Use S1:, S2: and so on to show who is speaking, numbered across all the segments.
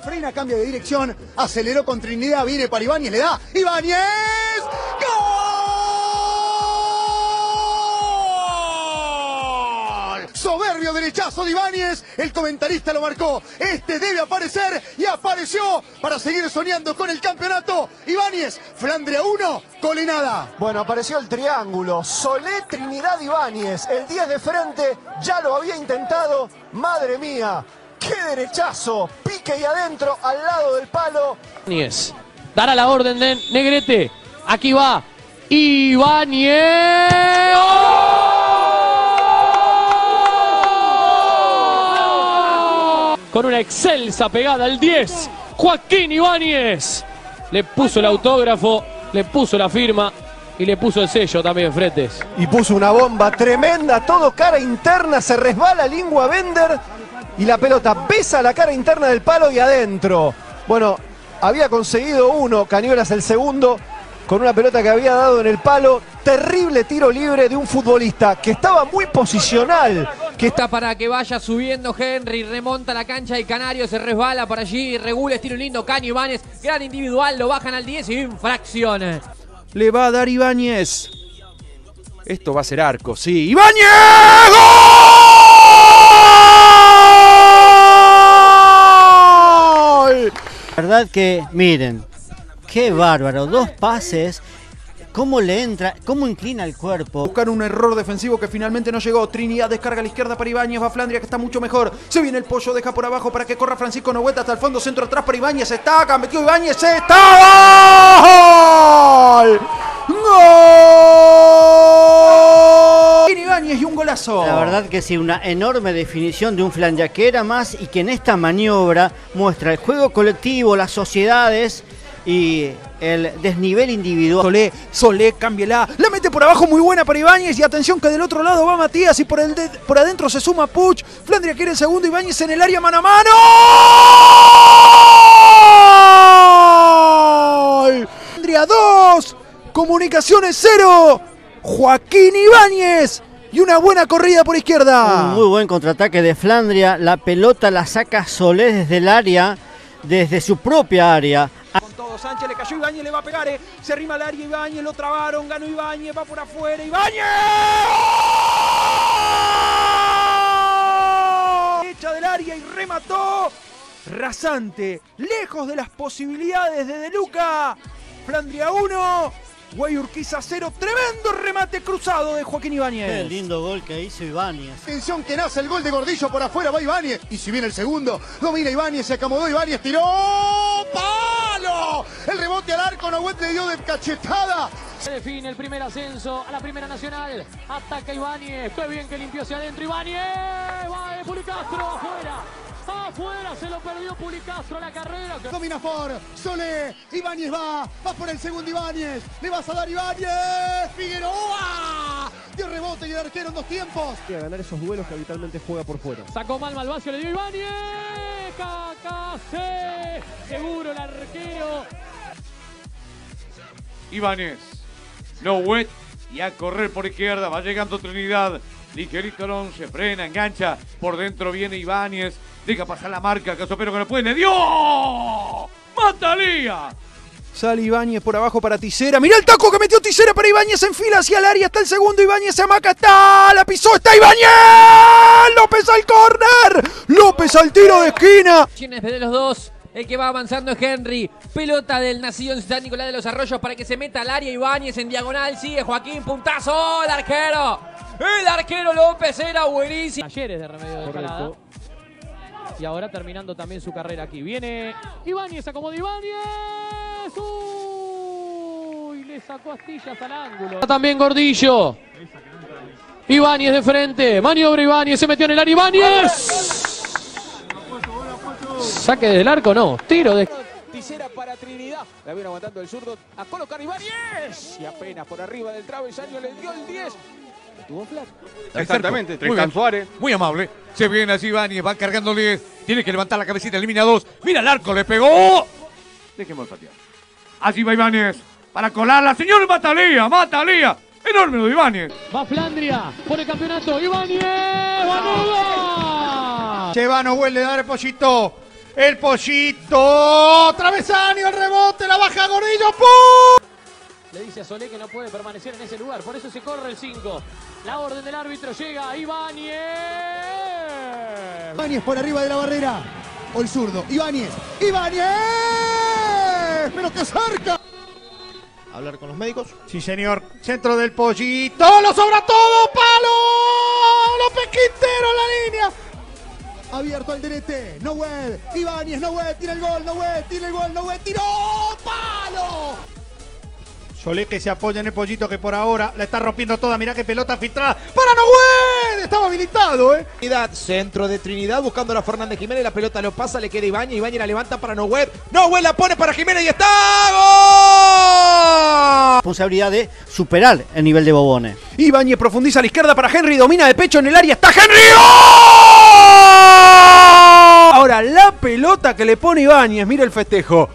S1: frena, cambia de dirección, aceleró con Trinidad, viene para Ibáñez, le da. ¡Ibáñez! ¡Gol! Soberbio derechazo de Ibáñez, el comentarista lo marcó. Este debe aparecer y apareció para seguir soñando con el campeonato. Ibáñez, Flandria 1, Colenada.
S2: Bueno, apareció el triángulo. Solé, Trinidad, Ibáñez. El 10 de frente ya lo había intentado. Madre mía, qué derechazo. Pique y adentro, al lado del palo.
S3: Ibáñez. Dará la orden de Negrete. Aquí va. Ibáñez. Con una excelsa pegada al 10. Joaquín Ibáñez. Le puso el autógrafo, le puso la firma y le puso el sello también, Fretes.
S2: Y puso una bomba tremenda, todo cara interna, se resbala Lingua Bender y la pelota besa la cara interna del palo y adentro. Bueno, había conseguido uno, Cañuelas el segundo, con una pelota que había dado en el palo. Terrible tiro libre de un futbolista que estaba muy posicional.
S4: Que está para que vaya subiendo Henry, remonta la cancha y Canario se resbala por allí, regula estilo lindo, Caño Ibáñez, gran individual, lo bajan al 10 y infracción.
S5: Le va a dar Ibáñez. Esto va a ser arco, sí. ¡Ibáñez! ¡Gol!
S6: Verdad que, miren, qué bárbaro, dos pases, cómo le entra, cómo inclina el cuerpo.
S5: Buscar un error defensivo que finalmente no llegó. Trinidad descarga a la izquierda para Ibáñez. Va Flandria que está mucho mejor. Se viene el pollo, deja por abajo para que corra Francisco Nogueta hasta el fondo. Centro atrás para Ibáñez. Está acá, metió Ibáñez. ¡Está! ¡Gol! ¡Gol! Golazo.
S6: La verdad que sí, una enorme definición de un Flandria que era más y que en esta maniobra muestra el juego colectivo, las sociedades y el desnivel individual.
S5: Solé, Solé, cámbiela. La mete por abajo muy buena para Ibáñez. Y atención que del otro lado va Matías. Y por, el de- por adentro se suma Puch. Flandria quiere el segundo. Ibáñez en el área mano a mano. ¡Gol! Flandria 2. Comunicaciones 0. Joaquín Ibáñez. Y una buena corrida por izquierda.
S6: Un muy buen contraataque de Flandria. La pelota la saca Solé desde el área, desde su propia área.
S5: Con todo, Sánchez le cayó Ibáñez, le va a pegar, eh. se arrima al área Ibáñez, lo trabaron, ganó Ibáñez, va por afuera, Ibáñez. Echa del área y remató. Rasante, lejos de las posibilidades de De Luca. Flandria 1, Guay Urquiza 0, tremendo remate cruzado de Joaquín
S6: Qué
S5: Ibáñez.
S6: lindo gol que hizo Ibáñez.
S1: Atención que nace el gol de Gordillo por afuera, va Ibáñez. Y si viene el segundo, domina Ibáñez, se acomodó Ibáñez, tiró. ¡Palo! El rebote al arco, Nahuet le dio de cachetada.
S3: Se define el primer ascenso a la Primera Nacional. Ataca Ibáñez. Qué bien que limpió hacia adentro Ibáñez. Va de Pulicastro afuera. Se lo perdió Pulicastro la carrera.
S1: Domina Ford, Sole, Ibáñez va, va por el segundo Ibáñez, le vas a dar Ibáñez, Figueroa, dio rebote y el arquero en dos tiempos.
S2: A ganar esos duelos que habitualmente juega por fuera.
S3: Sacó mal Malvacio, le dio Ibáñez. Cacase. Seguro el arquero.
S7: Ibáñez. No wet. Y a correr por izquierda. Va llegando Trinidad. Ligerito Alonso se frena, engancha. Por dentro viene Ibáñez. Deja pasar la marca. Casopero que no puede. ¡Le dio! ¡Matalía!
S5: Sale Ibáñez por abajo para Tisera. Mirá el taco que metió Tisera para Ibáñez en fila hacia el área. Está el segundo. Ibáñez se amaca. Está. La pisó. Está Ibáñez. López al córner. López al tiro de esquina.
S4: Opciones de los dos. El que va avanzando es Henry. Pelota del nacido en San Nicolás de los Arroyos para que se meta al área. Ibáñez en diagonal. Sigue Joaquín. Puntazo. El arquero. El arquero López era buenísimo.
S3: Talleres de remedio de. Y ahora terminando también su carrera aquí. Viene Ibáñez, acomodó Ibáñez. Uy, le sacó astillas al ángulo. También Gordillo. Ibáñez de frente. Maniobra Ibáñez. Se metió en el área. Ibáñez. Saque desde el arco, no. Tiro de.
S8: Tisera para Trinidad. La viene aguantando el zurdo. A colocar Ibáñez. Y apenas por arriba del travesaño le dio el 10. Tuvo flash.
S7: Exactamente. Bien. Suárez. Muy amable. Se viene así Ibáñez. Va cargando 10. Tiene que levantar la cabecita. Elimina dos. Mira el arco. Le pegó. Dejemos patear. Así va Ibáñez. Para colarla. Señor Matalía. Matalía. Enorme lo de Ibáñez.
S3: Va Flandria por el campeonato. Ibáñez. ¡Banuda!
S1: Chevano vuelve a dar el pollito. El pollito. Travesaño, el rebote, la baja Gordillo. ¡Pum!
S3: Le dice a Solé que no puede permanecer en ese lugar. Por eso se corre el 5. La orden del árbitro llega a Ibáñez.
S1: Ibáñez por arriba de la barrera. O el zurdo. Ibáñez. Ibáñez. Pero que cerca.
S2: Hablar con los médicos.
S1: Sí, señor. Centro del pollito. Lo sobra todo. Palo. López Quintero en la línea. Abierto al derete. Noel. Ibáñez. Noel. Tira el gol. Noel. Tira el gol. Noel. Tiró. Palo. Solé que se apoya en el pollito que por ahora la está rompiendo toda. Mirá qué pelota filtrada. ¡Para Noel! Estaba habilitado, ¿eh?
S9: Centro de Trinidad buscando a Fernández Jiménez. La pelota lo pasa, le queda Ibañez. Ibañez la levanta para Noel. Noel la pone para Jiménez y está. ¡Gol!
S6: Responsabilidad de superar el nivel de Bobones.
S5: Ibáñez profundiza a la izquierda para Henry. Domina de pecho en el área. ¡Está Henry! Ahora la pelota que le pone Ibáñez. Mira el festejo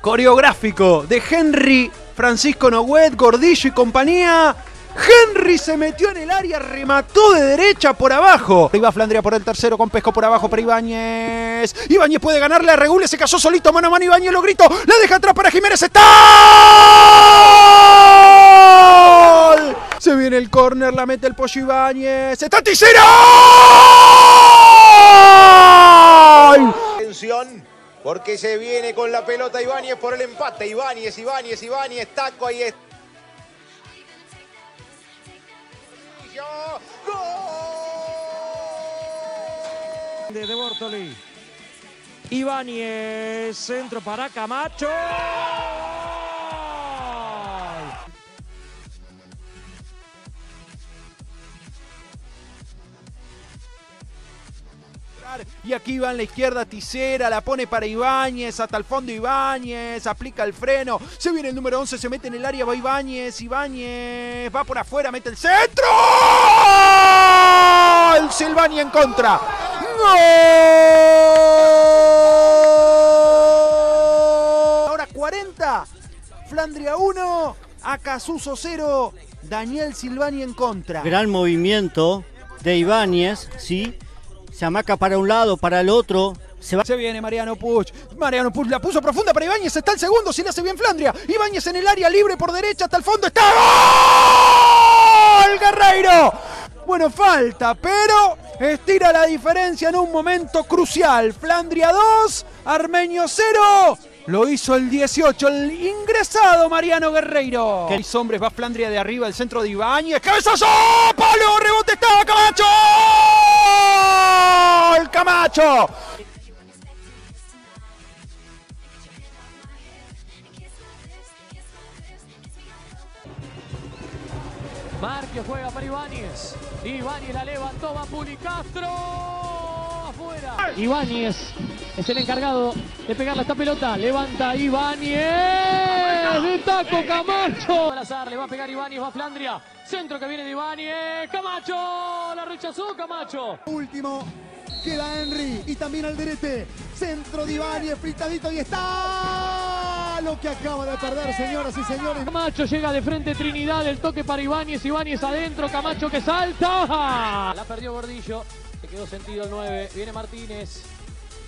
S5: coreográfico de Henry Francisco Noguet, Gordillo y compañía. Henry se metió en el área, remató de derecha por abajo. Iba Flandria por el tercero con Pesco por abajo para Ibáñez. Ibáñez puede ganarle a Regule, se cayó solito, mano a mano Ibáñez, lo grito. La deja atrás para Jiménez, está. Se viene el córner, la mete el pollo Ibáñez. ¡Está Ticera!
S9: Atención. Porque se viene con la pelota Ibáñez por el empate. Ibáñez, Ibáñez, Ibáñez, taco ahí está.
S10: De, de Bortoli. Ibáñez, centro para Camacho.
S5: Y aquí va en la izquierda Ticera, la pone para Ibáñez, hasta el fondo Ibáñez, aplica el freno. Se viene el número 11, se mete en el área, va Ibáñez, Ibáñez, va por afuera, mete el centro. El Silvani en contra. ¡Gol! Ahora 40. Flandria 1, Acasuso 0. Daniel Silvani en contra.
S6: Gran movimiento de Ibáñez, ¿sí? Se amaca para un lado, para el otro. Se, va.
S5: se viene Mariano Puch. Mariano Puch la puso profunda para Ibáñez. Está el segundo. Si le hace bien Flandria. Ibáñez en el área libre por derecha hasta el fondo. ¡Está gol! Guerreiro. Bueno, falta, pero estira la diferencia en un momento crucial. Flandria 2, Armenio 0. Lo hizo el 18, el ingresado Mariano Guerreiro. Seis hombres, va Flandria de arriba, el centro de Ibáñez. ¡Cabezazo! ¡Palo! ¡Rebote estaba Camacho! ¡El Camacho!
S3: Marque juega para Ibáñez. Ibáñez la levantó, va Pulicastro. Afuera. Ibáñez es el encargado de pegarle esta pelota. Levanta Ibáñez. De taco Camacho. le va a pegar Ibáñez, va Flandria. Centro que viene de Ibáñez. Camacho. La rechazó Camacho.
S1: Último. Queda Henry y también Alderete. Centro de Ibáñez, fritadito y está lo que acaba de perder, señoras y señores.
S3: Camacho llega de frente Trinidad, el toque para Ibáñez, Ibáñez adentro, Camacho que salta. La perdió Gordillo, se quedó sentido el 9. Viene Martínez.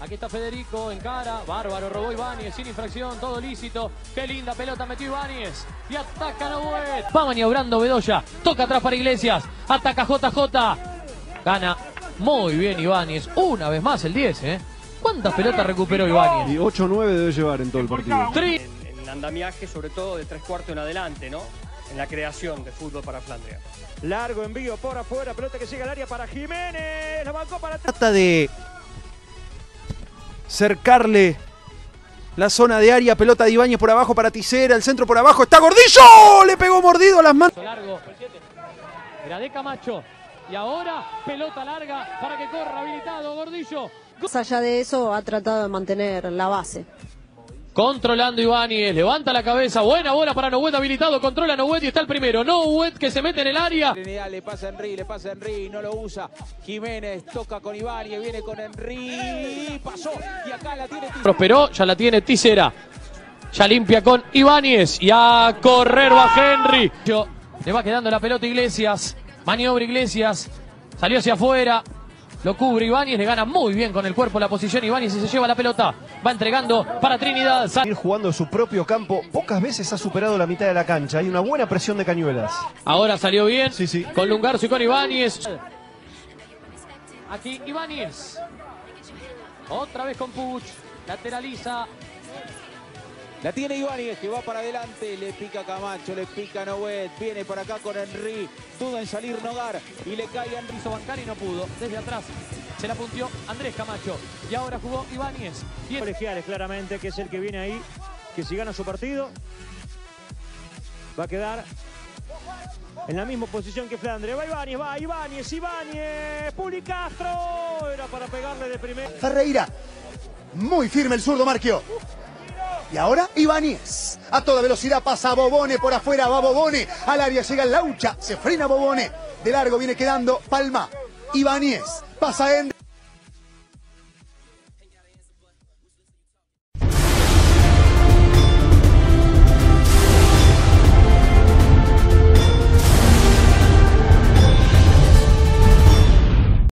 S3: Aquí está Federico en cara. Bárbaro, robó Ibáñez sin infracción, todo lícito. Qué linda pelota metió Ibáñez. Y ataca Novoet. Va maniobrando Bedoya. Toca atrás para Iglesias. Ataca JJ. Gana muy bien Ibáñez. Una vez más el 10, ¿eh? ¿Cuántas pelotas recuperó Ibáñez?
S2: Y 8-9 debe llevar en todo el partido.
S11: En, en andamiaje, sobre todo de tres cuartos en adelante, ¿no? En la creación de fútbol para Flandria.
S10: Largo envío por afuera, pelota que llega al área para Jiménez. La bancó para
S5: Trata de cercarle la zona de área, pelota de Ibáñez por abajo para Ticera, el centro por abajo, está Gordillo, le pegó mordido a las manos.
S3: Largo. Era de Camacho. Y ahora pelota larga para que corra habilitado Gordillo.
S12: Más allá de eso ha tratado de mantener la base.
S3: Controlando Ibáñez, levanta la cabeza, buena bola para Nouet habilitado, controla Nouet y está el primero. Nouet que se mete en el área.
S8: Le pasa a Henry, le pasa a Henry, no lo usa. Jiménez toca con Ibáñez, viene con Henry, pasó y acá la tiene
S3: Prosperó, ya la tiene Tisera. Ya limpia con Ibáñez y a correr va Henry. Le va quedando la pelota Iglesias. Maniobra Iglesias. Salió hacia afuera. Lo cubre Ibáñez, le gana muy bien con el cuerpo la posición Ibáñez y se lleva la pelota. Va entregando para Trinidad.
S2: Ir jugando en su propio campo, pocas veces ha superado la mitad de la cancha. Hay una buena presión de Cañuelas.
S3: Ahora salió bien.
S2: Sí, sí.
S3: Con Lungarzo y con Ibáñez. Aquí Ibáñez. Otra vez con Puch. Lateraliza.
S8: La tiene Ibáñez que va para adelante, le pica Camacho, le pica Novet, viene para acá con Henry, duda en salir Nogar y le cae a Henry.
S3: Hizo bancar y no pudo. Desde atrás se la puntió Andrés Camacho. Y ahora jugó Ibáñez. Bien.
S10: Colegiales, claramente, que es el que viene ahí, que si gana su partido, va a quedar en la misma posición que Flandre. Va Ibáñez, va Ibáñez, Ibáñez, Puli Castro. Era para pegarle de primera.
S1: Ferreira. Muy firme el zurdo Marquio. Y ahora Ibáñez. A toda velocidad pasa Bobone por afuera, va Bobone. Al área llega Laucha, se frena Bobone. De largo viene quedando Palma. Ibáñez. Pasa Ender.